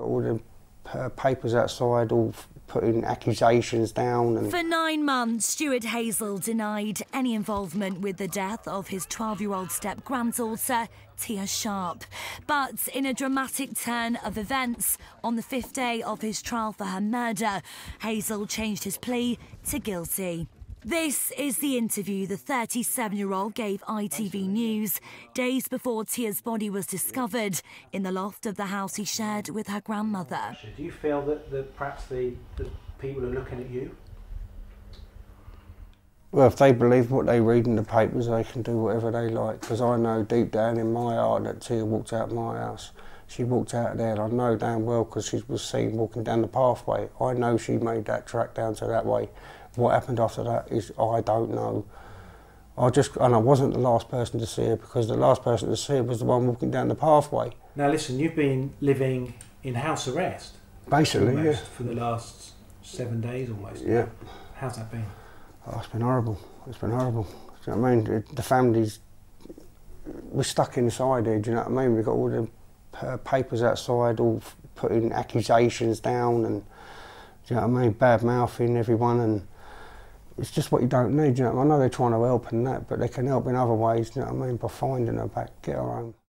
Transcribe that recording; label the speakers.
Speaker 1: All the uh, papers outside, all putting accusations down.
Speaker 2: For nine months, Stuart Hazell denied any involvement with the death of his 12 year old step granddaughter, Tia Sharp. But in a dramatic turn of events, on the fifth day of his trial for her murder, Hazell changed his plea to guilty. This is the interview the 37 year old gave ITV News days before Tia's body was discovered in the loft of the house he shared with her grandmother.
Speaker 3: Do you feel that, that perhaps the, the people are looking at you?
Speaker 1: well, if they believe what they read in the papers, they can do whatever they like. Because I know deep down in my heart that Tia walked out of my house. She walked out of there, and I know damn well because she was seen walking down the pathway. I know she made that track down to that way. What happened after that is I don't know. I just and I wasn't the last person to see her because the last person to see her was the one walking down the pathway.
Speaker 3: Now, listen, you've been living in house arrest
Speaker 1: Basically, yeah,
Speaker 3: for the last seven days almost.
Speaker 1: yeah.
Speaker 3: How's that been?
Speaker 1: Oh, it's been horrible. It's been horrible. Do you know what I mean? It, the family's we're stuck inside here. Do you know what I mean? We've got all the uh, papers outside, all putting accusations down, and do you know what I mean? Bad mouthing everyone, and it's just what you don't need. You know? I, know they're trying to help and that, but they can help in other ways. You know what I mean? By finding her back, get her home.